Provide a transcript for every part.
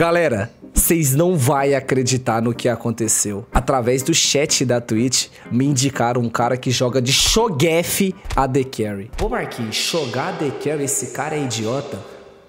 Galera, vocês não vai acreditar no que aconteceu. Através do chat da Twitch, me indicaram um cara que joga de Shogef AD Carry. Pô, Marquinhos, jogar AD Carry, esse cara é idiota?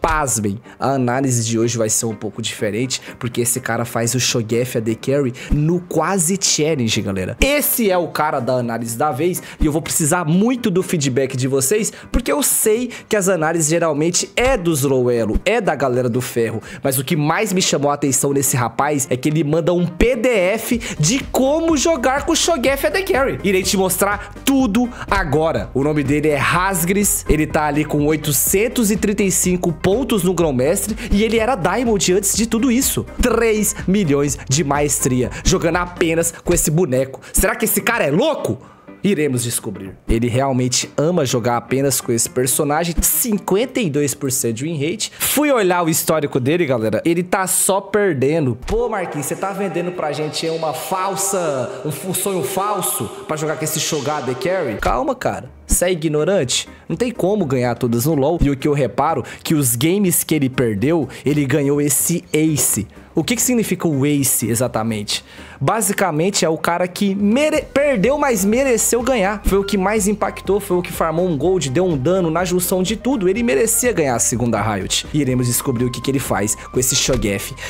Pasmem, a análise de hoje vai ser um pouco diferente, porque esse cara faz o Shogef AD Carry no quase challenge, galera. Esse é o cara da análise da vez e eu vou precisar muito do feedback de vocês, porque eu sei que as análises geralmente é dos low elo, é da galera do ferro, mas o que mais me chamou a atenção nesse rapaz é que ele manda um PDF de como jogar com o Shogef AD Carry. Irei te mostrar tudo agora. O nome dele é Rasgris, ele tá ali com 835 pontos pontos no grão-mestre e ele era Diamond antes de tudo isso. 3 milhões de maestria, jogando apenas com esse boneco. Será que esse cara é louco? Iremos descobrir. Ele realmente ama jogar apenas com esse personagem, 52% de win rate. Fui olhar o histórico dele, galera, ele tá só perdendo. Pô, Marquinhos, você tá vendendo pra gente uma falsa, um, sonho falso pra jogar com esse Shogar The Carry? Calma, cara. Você é ignorante? Não tem como ganhar todas no LoL. E o que eu reparo, que os games que ele perdeu, ele ganhou esse Ace. O que, que significa o Ace exatamente? Basicamente é o cara que mere... perdeu, mas mereceu ganhar. Foi o que mais impactou, foi o que farmou um gold, deu um dano na junção de tudo. Ele merecia ganhar a segunda Riot. E iremos descobrir o que, que ele faz com esse Shogef.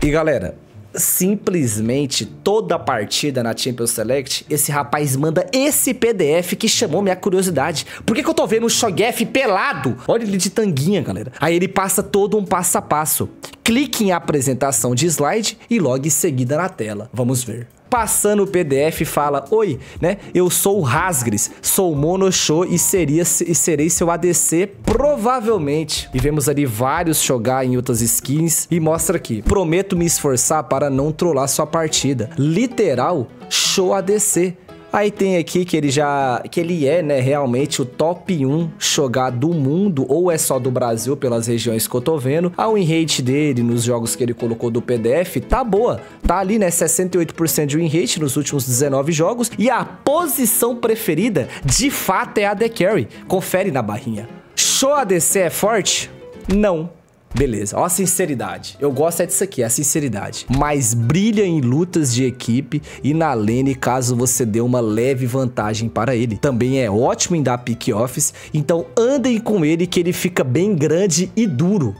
E galera, simplesmente toda partida na Champions Select, esse rapaz manda esse PDF que chamou minha curiosidade. Por que, que eu tô vendo o Shogef pelado? Olha ele de tanguinha, galera. Aí ele passa todo um passo a passo. Clique em apresentação de slide e logo em seguida na tela. Vamos ver passando o PDF fala: Oi, né? Eu sou o Rasgris, sou Show e, seria, e serei seu ADC provavelmente. E vemos ali vários Shogar em outras skins e mostra aqui: Prometo me esforçar para não trollar sua partida. Literal, show ADC. Aí tem aqui que ele já que ele é, né, realmente o top 1 Shogar do mundo ou é só do Brasil pelas regiões que eu tô vendo. A win rate dele nos jogos que ele colocou do PDF tá boa. Tá ali, né, 68% de win rate nos últimos 19 jogos e a posição preferida de fato é a The Carry. Confere na barrinha. Show ADC é forte? Não. Beleza, ó a sinceridade. Eu gosto é disso aqui, a sinceridade. Mas brilha em lutas de equipe e na lane caso você dê uma leve vantagem para ele. Também é ótimo em dar pick offs, então andem com ele que ele fica bem grande e duro.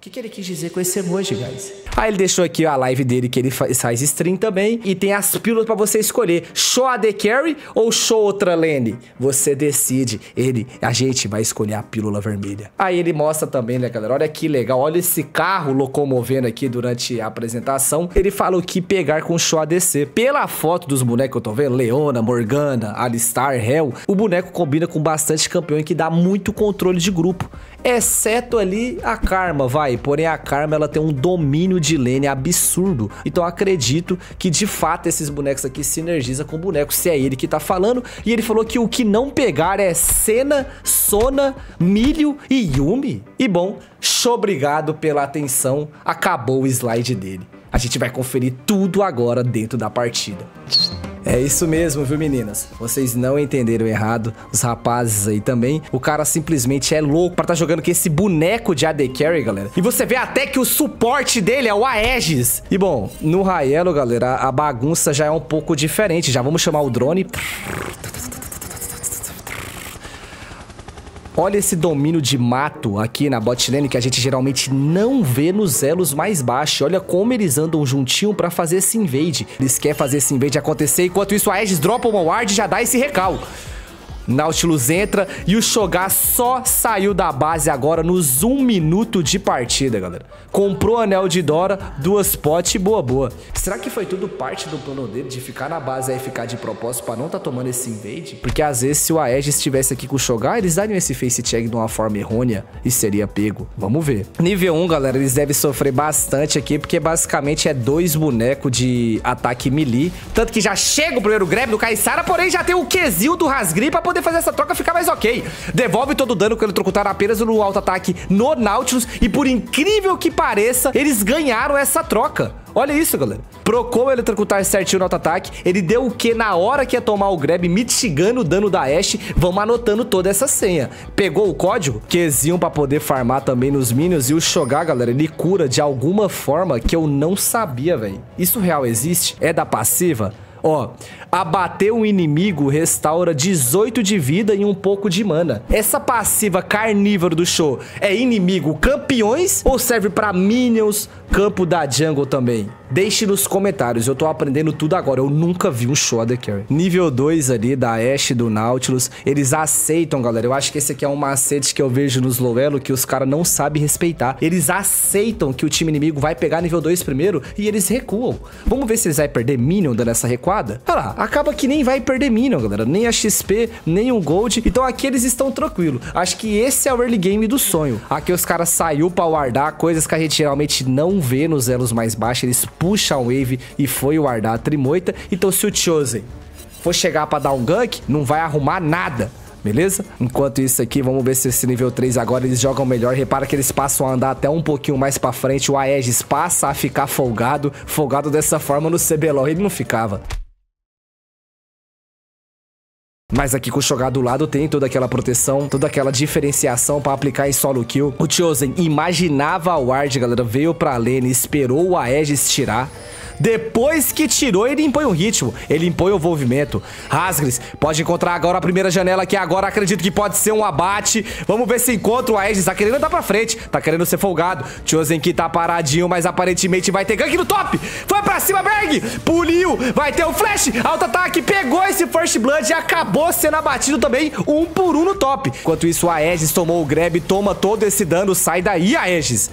O que, que, ele quis dizer com esse emoji, guys? Aí ele deixou aqui a live dele que ele faz stream também. E tem as pílulas pra você escolher. Show AD Carry ou show outra lane? Você decide. Ele, a gente vai escolher a pílula vermelha. Aí ele mostra também, né, galera? Olha que legal. Olha esse carro locomovendo aqui durante a apresentação. Ele fala o que pegar com show ADC. Pela foto dos bonecos que eu tô vendo, Leona, Morgana, Alistar, Hell, o boneco combina com bastante campeão que dá muito controle de grupo. Exceto ali a Karma, vai. Porém, a Karma ela tem um domínio de lane absurdo. Então acredito que de fato esses bonecos aqui sinergiza com o boneco, se é ele que tá falando. E ele falou que o que não pegar é Senna, Sona, Milho e Yumi. E bom, obrigado pela atenção. Acabou o slide dele. A gente vai conferir tudo agora dentro da partida. É isso mesmo, viu, meninas? Vocês não entenderam errado, os rapazes aí também. O cara simplesmente é louco pra estar tá jogando com esse boneco de AD Carry, galera. E você vê até que o suporte dele é o Aegis. E bom, no Raelo, galera, a bagunça já é um pouco diferente. Já vamos chamar o drone. Olha esse domínio de mato aqui na bot lane que a gente geralmente não vê nos elos mais baixos. Olha como eles andam juntinho pra fazer esse invade. Eles querem fazer esse invade acontecer, enquanto isso a Aegis dropa uma ward e já dá esse recal. Nautilus entra e o Shogar só saiu da base agora nos um minuto de partida, galera. Comprou anel de Dora, duas potes e boa boa. Será que foi tudo parte do plano dele de ficar na base e ficar de propósito pra não tá tomando esse invade? Porque às vezes se o Aegis estivesse aqui com o Shogar, eles dariam esse face check de uma forma errônea e seria pego. Vamos ver. Nível 1, galera, eles devem sofrer bastante aqui, porque basicamente é dois bonecos de ataque melee. Tanto que já chega o primeiro grab do Kaysara, porém já tem o Kezil do Rasgri pra poder poder fazer essa troca ficar mais ok. Devolve todo o dano com eletrocutar apenas no auto-ataque no Nautilus e por incrível que pareça, eles ganharam essa troca. Olha isso, galera. Procou eletrocutar certinho no auto-ataque. Ele deu o que na hora que ia tomar o grab, mitigando o dano da Ashe. Vamos anotando toda essa senha. Pegou o código? Qzinho pra poder farmar também nos minions. E o Shogar, galera, ele cura de alguma forma que eu não sabia, velho. Isso real existe? É da passiva? Ó, abater um inimigo restaura 18 de vida e um pouco de mana. Essa passiva carnívoro do show é inimigo campeões ou serve pra minions, campo da jungle também? Deixe nos comentários, eu tô aprendendo tudo agora, eu nunca vi um show Carry. Nível 2 ali da Ashe do Nautilus, eles aceitam, galera, eu acho que esse aqui é um macete que eu vejo nos low elo que os caras não sabem respeitar. Eles aceitam que o time inimigo vai pegar nível 2 primeiro e eles recuam. Vamos ver se eles vão perder minion dando essa recuada? Olha lá, acaba que nem vai perder minion, galera, nem a XP, nem o gold, então aqui eles estão tranquilos. Acho que esse é o early game do sonho. Aqui os caras saiu pra wardar, coisas que a gente geralmente não vê nos elos mais baixos, eles puxa a wave e foi o Ardar Trimoita. Então se o Chosen for chegar pra dar um gank, não vai arrumar nada. Beleza? Enquanto isso aqui, vamos ver se esse nível 3 agora eles jogam melhor. Repara que eles passam a andar até um pouquinho mais pra frente. O Aegis passa a ficar folgado. Folgado dessa forma no CBLOL ele não ficava. Mas aqui com o Shogar do lado tem toda aquela proteção, toda aquela diferenciação para aplicar em solo kill. O Chosen imaginava a ward, galera, veio pra lane, esperou o Aegis tirar. Depois que tirou, ele impõe o ritmo, ele impõe o movimento. Rasgris pode encontrar agora a primeira janela que agora acredito que pode ser um abate. Vamos ver se encontra o Aegis. Tá querendo andar pra frente, tá querendo ser folgado. Chosen que tá paradinho, mas aparentemente vai ter gank no top. Foi pra cima, Berg. Puliu, vai ter o flash. Alto ataque, pegou esse First Blood e acabou sendo abatido também um por um no top. Enquanto isso, o Aegis tomou o grab, toma todo esse dano. Sai daí, Aegis.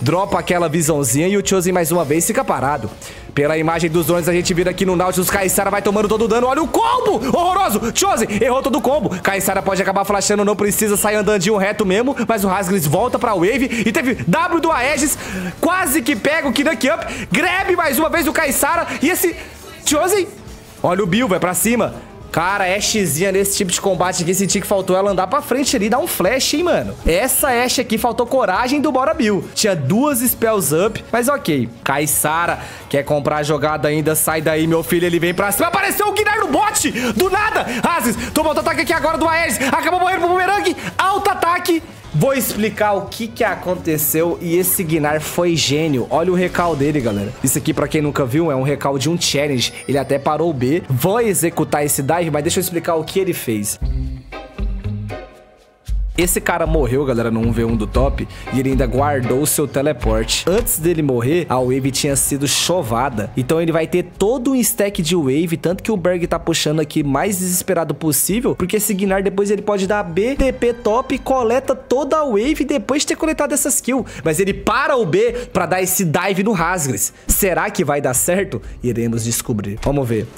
Dropa aquela visãozinha e o Chosen mais uma vez fica parado. Pela imagem dos drones, a gente vira aqui no Nautilus. Kaysara vai tomando todo o dano. Olha o combo! Horroroso! Chosen errou todo o combo. Kaysara pode acabar flashando, não precisa sair andandinho reto mesmo. Mas o Rasgris volta pra Wave. E teve W do Aegis. Quase que pega o Kidak Up. Grab mais uma vez o Kaysara. E esse Chosen... Olha o Bill, vai pra cima. Cara, Ashzinha nesse tipo de combate aqui, senti que faltou ela andar pra frente ali, dar um flash, hein, mano. Essa Ash aqui faltou coragem do Bora Bill. Tinha duas spells up, mas ok. Kaysara quer comprar a jogada ainda, sai daí, meu filho, ele vem pra cima. Apareceu o Guinar no bot, do nada. Razes, toma outro ataque aqui agora do Aeris. Acabou morrendo pro bumerangue. Alto ataque. Vou explicar o que que aconteceu e esse Gnar foi gênio. Olha o recal dele, galera. Isso aqui, pra quem nunca viu, é um recal de um challenge. Ele até parou o B. Vou executar esse dive, mas deixa eu explicar o que ele fez. Esse cara morreu, galera, no 1v1 do top e ele ainda guardou o seu teleporte. Antes dele morrer, a wave tinha sido chovada. Então ele vai ter todo um stack de wave, tanto que o Berg tá puxando aqui mais desesperado possível, porque esse Gnar depois ele pode dar B, TP top, coleta toda a wave depois de ter coletado essas kills. Mas ele para o B pra dar esse dive no Rasgris. Será que vai dar certo? Iremos descobrir. Vamos ver.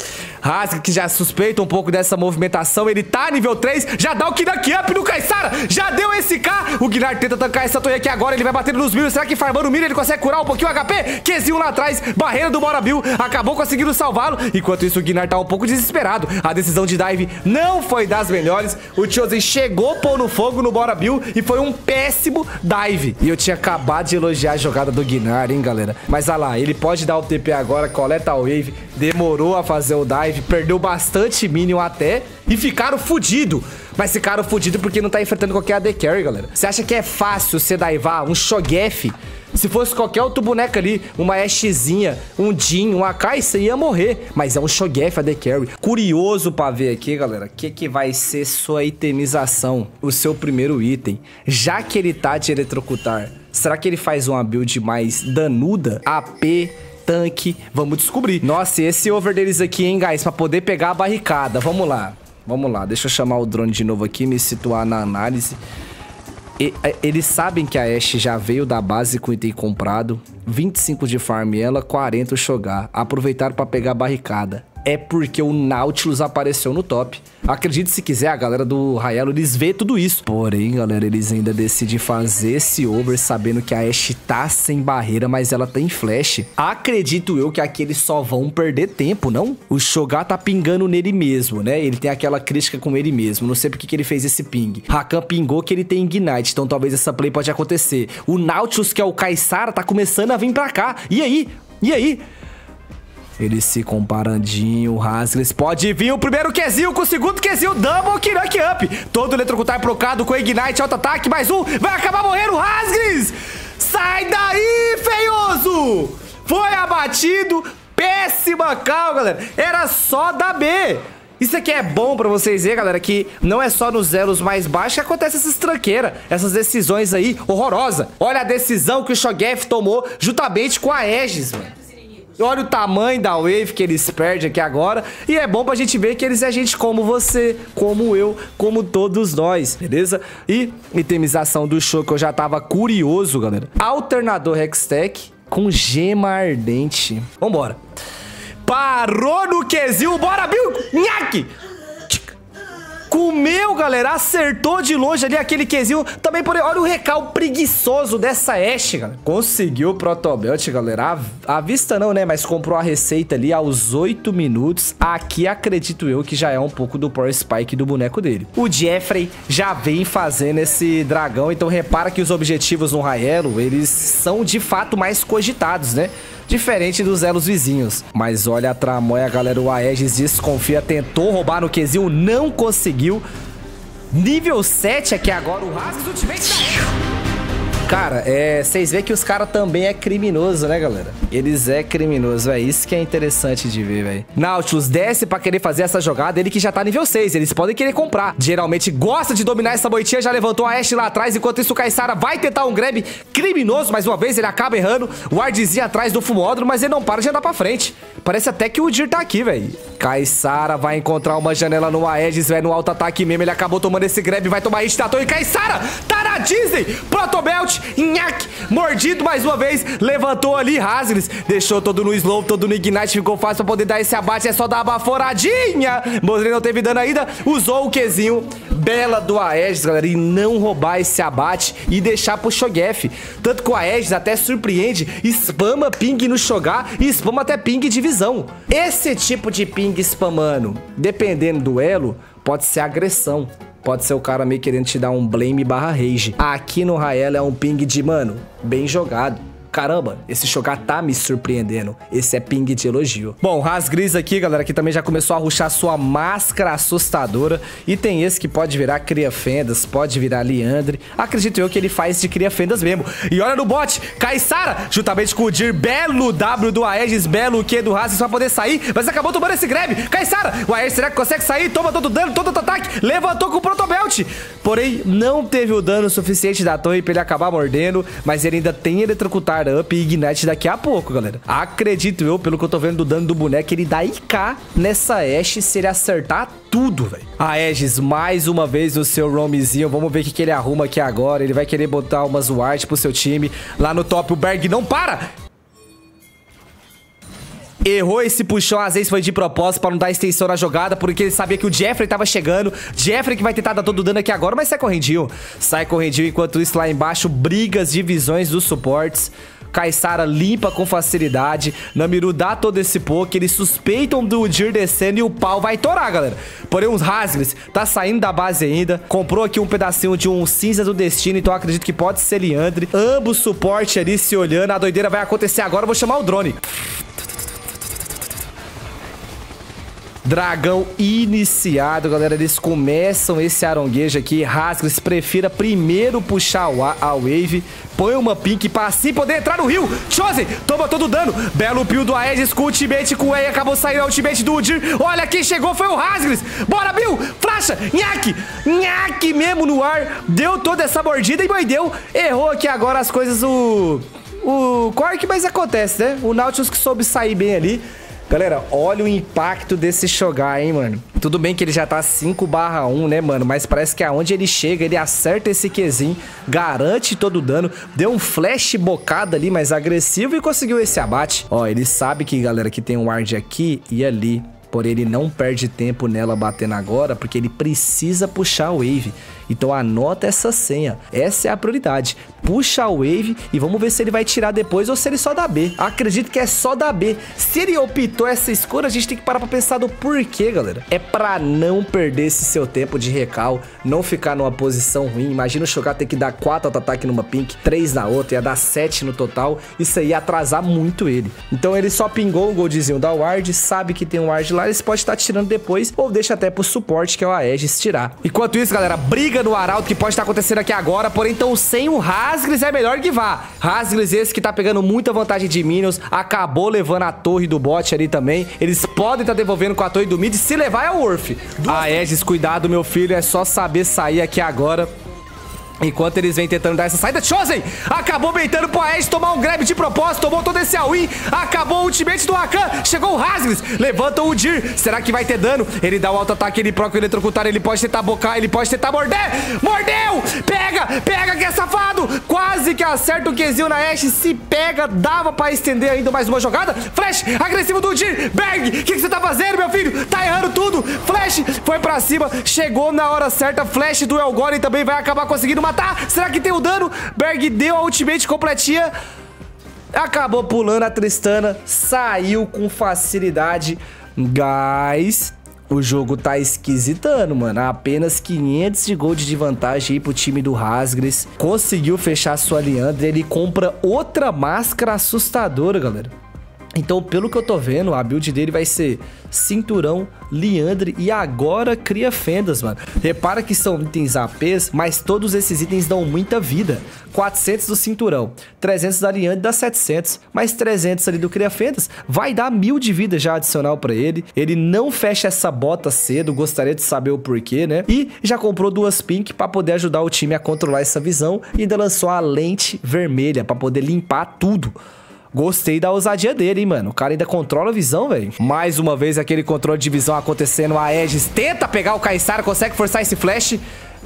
Rasgris que já suspeita um pouco dessa movimentação, ele tá nível 3, já dá o Kidak Up no Kaysara. Já deu esse K. O Guilherme tenta tancar essa torre aqui agora. Ele vai batendo nos minions. Será que farmando o minion ele consegue curar um pouquinho o HP? Qzinho lá atrás. Barreira do Bora Bill. Acabou conseguindo salvá-lo. Enquanto isso, o Guinar tá um pouco desesperado. A decisão de dive não foi das melhores. O Chosen chegou pôr no fogo no Bora Bill e foi um péssimo dive. E eu tinha acabado de elogiar a jogada do Guinar, hein, galera? Mas olha lá, ele pode dar o TP agora, coleta a wave. Demorou a fazer o dive. Perdeu bastante minion até. E ficaram fudidos. Mas ficaram fudidos porque não tá enfrentando qualquer AD Carry, galera. Você acha que é fácil você daivar um Shogef? Se fosse qualquer outro boneco ali, uma Ashzinha, um Jin, um Akai, você ia morrer. Mas é um Shogef AD Carry. Curioso pra ver aqui, galera, o que, que vai ser sua itemização, o seu primeiro item. Já que ele tá de eletrocutar, será que ele faz uma build mais danuda? AP, tanque, vamos descobrir. Nossa, esse over deles aqui, hein, guys, pra poder pegar a barricada. Vamos lá. Vamos lá, deixa eu chamar o drone de novo aqui, me situar na análise. E, é, eles sabem que a Ashe já veio da base com item comprado, 25 de farm ela, 40 o Shogar. Aproveitaram para pegar a barricada. É porque o Nautilus apareceu no top. Acredite se quiser, a galera do Raelo, eles vê tudo isso. Porém, galera, eles ainda decidem fazer esse over sabendo que a Ashe tá sem barreira, mas ela tem flash. Acredito eu que aqui eles só vão perder tempo, não? O Shogar tá pingando nele mesmo, né? Ele tem aquela crítica com ele mesmo. Não sei porque que ele fez esse ping. Rakan pingou que ele tem Ignite, então talvez essa play pode acontecer. O Nautilus, que é o Kaysara, tá começando a vir pra cá. E aí? E aí? Eles se comparandinho, o Hasgris pode vir o primeiro Qzinho com o segundo Qzinho, double Kirak Up. Todo eletrocutar procado com Ignite, alto ataque, mais um, vai acabar morrendo o Hasgris. Sai daí, feioso! Foi abatido, péssima cal, galera. Era só da B. Isso aqui é bom pra vocês verem, galera, que não é só nos elos mais baixos que acontece essas tranqueiras, essas decisões aí horrorosas. Olha a decisão que o Shogef tomou juntamente com a Aegis, mano. Olha o tamanho da wave que eles perdem aqui agora. E é bom pra gente ver que eles é gente como você, como eu, como todos nós, beleza? E itemização do show que eu já tava curioso, galera. Alternador Hextech com gema ardente. Vambora. Parou no Qzinho, bora, Bill! Nhaque! Comeu, galera. Acertou de longe ali aquele Qzinho. Também, por olha o recal preguiçoso dessa Ashe, galera. Conseguiu o Protobelt, galera. A, a vista não, né? Mas comprou a receita ali aos 8 minutos. Aqui acredito eu que já é um pouco do Power Spike do boneco dele. O Jeffrey já vem fazendo esse dragão. Então repara que os objetivos no Raelo, eles são de fato mais cogitados, né? Diferente dos elos vizinhos. Mas olha a tramóia, galera, o Aegis desconfia, tentou roubar no Quesil, não conseguiu. Nível 7 aqui agora, o Rasgus Ultimate da. Cara, é, vocês veem que os caras também é criminoso, né, galera? Eles é criminoso, é isso que é interessante de ver, velho. Nautilus desce pra querer fazer essa jogada, ele que já tá nível 6, eles podem querer comprar. Geralmente gosta de dominar essa boitinha, já levantou a Ashe lá atrás, enquanto isso o Kaysara vai tentar um grab criminoso, mais uma vez ele acaba errando. O Wardzinho atrás do fumódromo, mas ele não para de andar pra frente. Parece até que o Dir tá aqui, velho. Kaysara vai encontrar uma janela no Aegis, velho, no alto ataque mesmo, ele acabou tomando esse grab, vai tomar hit da torre. Kaysara tá Disney, Protobelt, Nhaque, mordido mais uma vez, levantou ali, Hasgris, deixou todo no slow, todo no ignite, ficou fácil pra poder dar esse abate, é só dar uma baforadinha. Mosley não teve dano ainda, usou o Qzinho, bela do Aegis, galera, e não roubar esse abate e deixar pro Shogef. Tanto que o Aegis até surpreende, spama ping no Shogar e spama até ping de visão. Esse tipo de ping spamando, dependendo do elo, pode ser agressão. Pode ser o cara meio querendo te dar um blame barra rage. Aqui no Rael é um ping de, mano, bem jogado caramba, esse Shogar tá me surpreendendo. Esse é ping de elogio. Bom, Rasgris aqui, galera, que também já começou a ruxar sua máscara assustadora. E tem esse que pode virar Cria Fendas, pode virar Leandre. Acredito eu que ele faz de Cria Fendas mesmo. E olha no bot, Kaysara, juntamente com o Dir, belo W do Aegis, belo Q do Rasgris pra poder sair, mas acabou tomando esse grab. Kaysara, o Aegis será que consegue sair? Toma todo o dano, todo o ataque, levantou com o Protobelt. Porém, não teve o dano suficiente da torre pra ele acabar mordendo, mas ele ainda tem eletrocutar Up e Ignite daqui a pouco, galera. Acredito eu, pelo que eu tô vendo do dano do boneco, ele dá IK nessa Ashe se ele acertar tudo, velho. A Aegis, mais uma vez no seu roamzinho. Vamos ver o que, que ele arruma aqui agora. Ele vai querer botar umas ward pro seu time. Lá no top, o Berg não para! Errou esse puxão, às vezes foi de propósito pra não dar extensão na jogada, porque ele sabia que o Jeffrey tava chegando. Jeffrey que vai tentar dar todo o dano aqui agora, mas sai correndinho. Sai correndinho, enquanto isso lá embaixo, brigas, divisões dos suportes. Kaysara limpa com facilidade. Namiru dá todo esse poke. Eles suspeitam do Dir descendo e o pau vai torar, galera. Porém, uns Rasgris tá saindo da base ainda. Comprou aqui um pedacinho de um cinza do destino. Então acredito que pode ser Leandre. Ambos suporte ali se olhando. A doideira vai acontecer agora. Eu vou chamar o drone. Dragão iniciado, galera. Eles começam esse aronguejo aqui. Rasgris prefira primeiro puxar a wave. Põe uma pink para assim poder entrar no rio. Chosen, toma todo o dano. Belo pio do Aegis com ultimate com o E. Acabou saindo a ultimate do Udir. Olha quem chegou, foi o Rasgris. Bora, Bill. Flasha. Nhaque. Nhaque mesmo no ar. Deu toda essa mordida e deu. Errou aqui agora as coisas o... O Quark, mas acontece, né? O Nautilus que soube sair bem ali. Galera, olha o impacto desse Shogar, hein, mano. Tudo bem que ele já tá 5 barra 1, né, mano? Mas parece que aonde ele chega, ele acerta esse Qzinho, garante todo o dano, deu um flash bocado ali, mais agressivo e conseguiu esse abate. Ó, ele sabe que, galera, que tem um ward aqui e ali. Porém, ele não perde tempo nela batendo agora, porque ele precisa puxar a wave. Então anota essa senha. Essa é a prioridade. Puxa a wave e vamos ver se ele vai tirar depois ou se ele só dá B. Acredito que é só da B. Se ele optou essa escolha, a gente tem que parar pra pensar do porquê, galera. É pra não perder esse seu tempo de recal, não ficar numa posição ruim. Imagina o Shogar ter que dar 4 auto-ataque numa pink, 3 na outra, ia dar 7 no total. Isso aí ia atrasar muito ele. Então ele só pingou o goldzinho da ward, sabe que tem um ward lá, ele pode estar tirando depois ou deixa até pro suporte, que é o Aegis, tirar. Enquanto isso, galera, briga no Arauto que pode estar acontecendo aqui agora, porém então sem o Rasgris é melhor que vá. Rasgris esse que tá pegando muita vantagem de Minions, acabou levando a torre do bot ali também. Eles podem estar tá devolvendo com a torre do mid, se levar é o Worth. Aegis, cuidado meu filho, é só saber sair aqui agora. Enquanto eles vêm tentando dar essa saída, Chosen acabou beitando pro Aedes tomar um grab de propósito, tomou todo esse all-in, acabou o ultimate do Rakan, chegou o Rasgris, levanta o Dir, será que vai ter dano? Ele dá o auto-ataque, ele proca o eletrocutar, ele pode tentar bocar, ele pode tentar morder, mordeu, pega, pega que é safado, quase que acerta o Qzinho na Ashe, se pega, dava pra estender ainda mais uma jogada, Flash, agressivo do Dir, Berg, o que, que você tá fazendo, meu filho? Tá errando tudo, Flash, foi pra cima, chegou na hora certa, Flash do Elgore também vai acabar conseguindo matar. Será que tem o dano? Berg deu a ultimate completinha. Acabou pulando a Tristana. Saiu com facilidade. Guys, o jogo tá esquisitando, mano. Apenas 500 de gold de vantagem aí pro time do Rasgris. Conseguiu fechar sua Leandra. Ele compra outra máscara assustadora, galera. Então, pelo que eu tô vendo, a build dele vai ser Cinturão, Liandre e agora cria fendas, mano. Repara que são itens APs, mas todos esses itens dão muita vida. 400 do Cinturão, 300 da Liandre dá 700, mais 300 ali do cria fendas, vai dar mil de vida já adicional pra ele. Ele não fecha essa bota cedo, gostaria de saber o porquê, né? E já comprou duas pink pra poder ajudar o time a controlar essa visão e ainda lançou a lente vermelha pra poder limpar tudo. Gostei da ousadia dele, hein, mano. O cara ainda controla a visão, velho. Mais uma vez aquele controle de visão acontecendo. A Aegis tenta pegar o Kaysara, consegue forçar esse flash.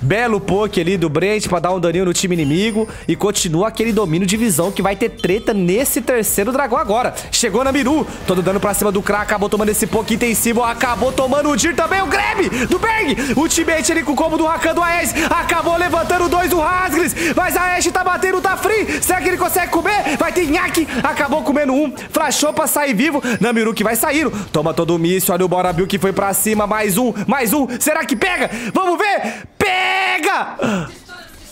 Belo poke ali do Brent pra dar um daninho no time inimigo. E continua aquele domínio de visão que vai ter treta nesse terceiro dragão agora. Chegou na Miru. Todo dano pra cima do Kra. Acabou tomando esse poke intensivo. Acabou tomando o Dir também. O Grab do Berg. Ultimate ali com o combo do Rakan do Aes. Acabou levantando dois do Rasgris. Mas a Ashe tá batendo, tá free. Será que ele consegue comer? Vai ter Nhaque. Acabou comendo um. Flashou pra sair vivo. Namiru que vai sair. Toma todo o míssil. Olha o Bora que foi pra cima. Mais um, mais um. Será que pega? Vamos ver. Pega!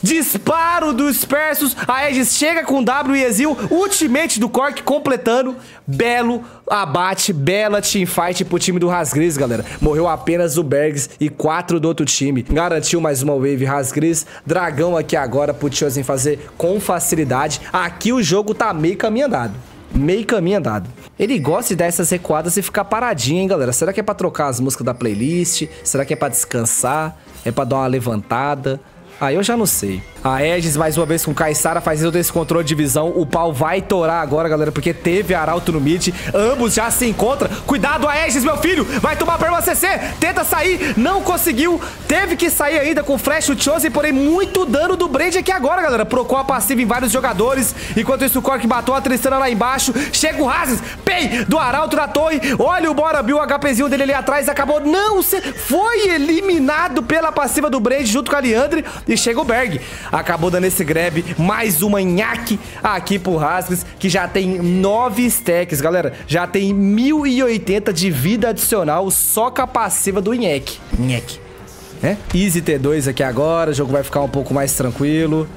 Disparo dos Persos. A Aegis chega com W e Exil. Ultimate do Cork completando. Belo abate, bela teamfight pro time do Rasgris, galera. Morreu apenas o Bergs e quatro do outro time. Garantiu mais uma wave Rasgris. Dragão aqui agora pro Chosen fazer com facilidade. Aqui o jogo tá meio caminho andado. Meio caminho andado. Ele gosta de dar essas recuadas e ficar paradinho, hein, galera? Será que é pra trocar as músicas da playlist? Será que é pra descansar? É pra dar uma levantada? Aí eu já não sei. A Aegis, mais uma vez com Kaysara, fazendo esse controle de visão. O pau vai torar agora, galera, porque teve Arauto no mid. Ambos já se encontram. Cuidado, Aegis, meu filho! Vai tomar perma CC! Tenta sair, não conseguiu. Teve que sair ainda com flash o Chosen, porém muito dano do Brand aqui agora, galera. Procou a passiva em vários jogadores. Enquanto isso, o Cork bateu a Tristana lá embaixo. Chega o Razes, pei do Arauto na torre. Olha o Bora Bill, o HPzinho dele ali atrás. Acabou, não, foi eliminado pela passiva do Brand junto com a Leandre. E chega o Berg. Acabou dando esse grab. Mais uma nhaque aqui pro Rasgris, que já tem 9 stacks, galera. Já tem 1080 de vida adicional só com a passiva do nhaque. Nhaque. É? Easy T2 aqui agora, o jogo vai ficar um pouco mais tranquilo.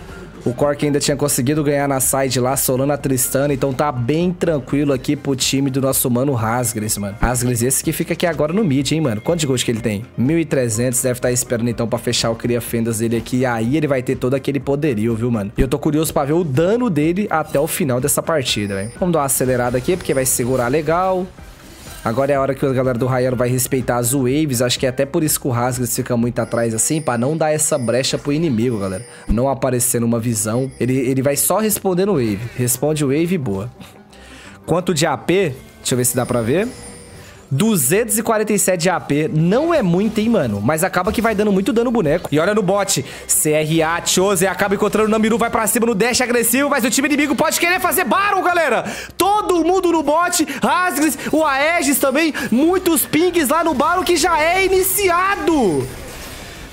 O Cork ainda tinha conseguido ganhar na side lá, solando a Tristana. Então tá bem tranquilo aqui pro time do nosso mano Rasgris, mano. Rasgris esse que fica aqui agora no mid, hein, mano. Quanto de gold que ele tem? 1.300. Deve estar tá esperando então pra fechar o Cria Fendas dele aqui. E aí ele vai ter todo aquele poderio, viu, mano? E eu tô curioso pra ver o dano dele até o final dessa partida, velho. Vamos dar uma acelerada aqui, porque vai segurar legal. Agora é a hora que a galera do Rayano vai respeitar as waves. Acho que é até por isso que o Rasgas fica muito atrás assim, pra não dar essa brecha pro inimigo, galera. Não aparecer numa visão. Ele, ele vai só responder no wave. Responde wave boa. Quanto de AP, deixa eu ver se dá pra ver. 247 de AP. Não é muito, hein, mano? Mas acaba que vai dando muito dano boneco. E olha no bot. CRA, Chose, acaba encontrando o Namiru, vai pra cima no dash agressivo, mas o time inimigo pode querer fazer Baron, galera. Todo mundo no bot. Rasgris, o Aegis também. Muitos pings lá no Baron que já é iniciado.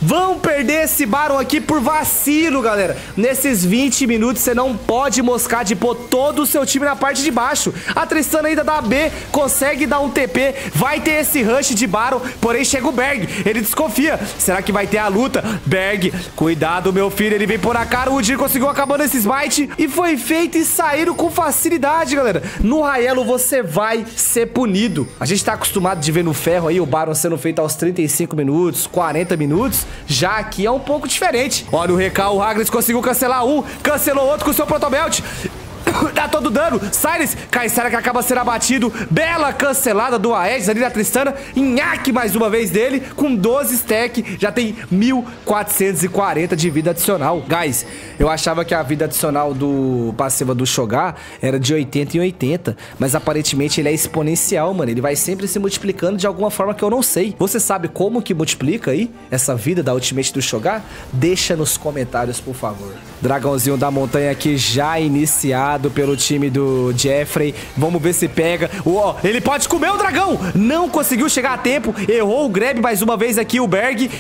Vão perder esse Baron aqui por vacilo, galera. Nesses 20 minutos, você não pode moscar de pôr todo o seu time na parte de baixo. A Tristana ainda dá B, consegue dar um TP, vai ter esse rush de Baron, porém chega o Berg. Ele desconfia. Será que vai ter a luta? Berg, cuidado, meu filho, ele vem por a cara. O Udir conseguiu acabando esse smite e foi feito e saíram com facilidade, galera. No Raelo, você vai ser punido. A gente tá acostumado de ver no ferro aí o Baron sendo feito aos 35 minutos, 40 minutos. Já aqui é um pouco diferente. Olha o recal, o Hagrid conseguiu cancelar um, cancelou outro com seu protobelt. Dá todo dano. Cyrus, Kaysara que acaba sendo abatido. Bela cancelada do Aegis ali na Tristana. Inhaque mais uma vez dele. Com 12 stack. Já tem 1440 de vida adicional. Guys, eu achava que a vida adicional do passiva do Shogar era de 80 em 80. Mas aparentemente ele é exponencial, mano. Ele vai sempre se multiplicando de alguma forma que eu não sei. Você sabe como que multiplica aí essa vida da ultimate do Shogar? Deixa nos comentários, por favor. Dragãozinho da montanha aqui já iniciado pelo time do Jeffrey. Vamos ver se pega. Oh, ele pode comer o dragão. Não conseguiu chegar a tempo. Errou o grab mais uma vez aqui o Berg.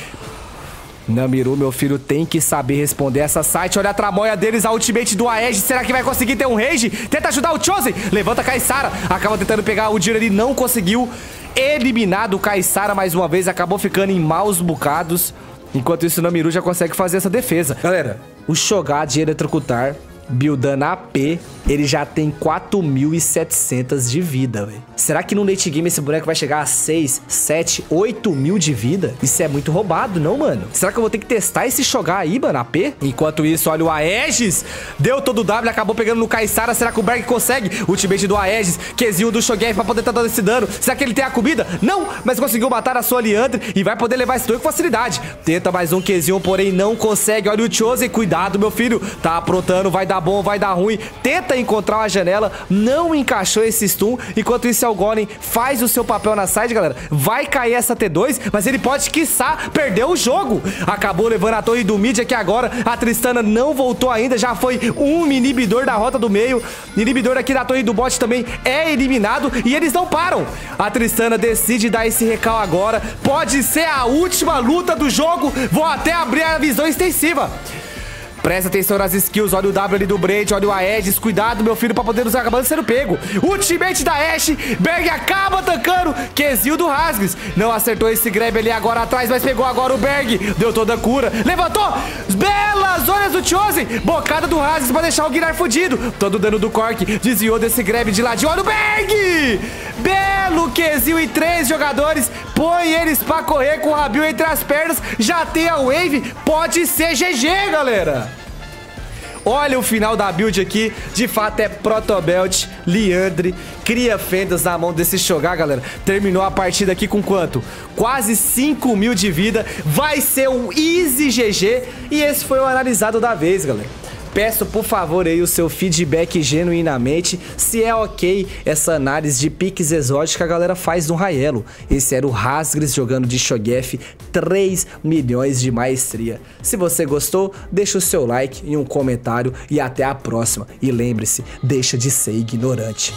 Namiru, meu filho, tem que saber responder essa site. Olha a tramóia deles, a ultimate do Aegis. Será que vai conseguir ter um rage? Tenta ajudar o Chosen. Levanta a Kaysara. Acaba tentando pegar o Dino ali, não conseguiu. Eliminado o Kaysara mais uma vez. Acabou ficando em maus bocados. Enquanto isso, o Namiru já consegue fazer essa defesa. Galera, o Shogar de eletrocutar buildando AP, ele já tem 4.700 de vida, velho. Será que no late game esse boneco vai chegar a 6, 7, 8 mil de vida? Isso é muito roubado, não, mano? Será que eu vou ter que testar esse Shogar aí, mano, AP? Enquanto isso, olha o Aegis. Deu todo o W, acabou pegando no Kaysara. Será que o Berg consegue? Ultimate do Aegis. Qzinho do Shogef pra poder estar dando esse dano. Será que ele tem a comida? Não, mas conseguiu matar a sua Leandre e vai poder levar esse dano com facilidade. Tenta mais um Qzinho, porém não consegue. Olha o Chosen. Cuidado, meu filho. Tá aprontando, vai dar dar bom, vai dar ruim. Tenta encontrar uma janela, não encaixou esse stun. Enquanto isso, é o Golem faz o seu papel na side, galera. Vai cair essa T2, mas ele pode, quiçá, perder o jogo. Acabou levando a torre do mid aqui agora. A Tristana não voltou ainda, já foi um inibidor da rota do meio. Inibidor aqui da torre do bot também é eliminado e eles não param. A Tristana decide dar esse recal agora. Pode ser a última luta do jogo. Vou até abrir a visão extensiva. Presta atenção nas skills, olha o W ali do Brent, olha o Aegis, cuidado, meu filho, pra poder usar acabando sendo pego. Ultimate da Ashe, Berg acaba tancando, Kezil do Rasgris. Não acertou esse grab ali agora atrás, mas pegou agora o Berg, deu toda a cura, levantou, belas olhas do Chosen, bocada do Rasgris pra deixar o Guinar fudido. Todo dano do Cork, desviou desse grab de ladinho, olha o Berg! Belo Kezil e três jogadores, põe eles pra correr com o Rabil entre as pernas, já tem a wave, pode ser GG, galera. Olha o final da build aqui. De fato é Protobelt, Liandre, cria fendas na mão desse Shogar, galera. Terminou a partida aqui com quanto? Quase 5 mil de vida. Vai ser um easy GG. E esse foi o analisado da vez, galera. Peço, por favor, aí o seu feedback genuinamente, se é ok essa análise de piques exóticos que a galera faz no Raelo. Esse era o Rasgris jogando de Shogef 3 milhões de maestria. Se você gostou, deixa o seu like e um comentário e até a próxima. E lembre-se, deixa de ser ignorante.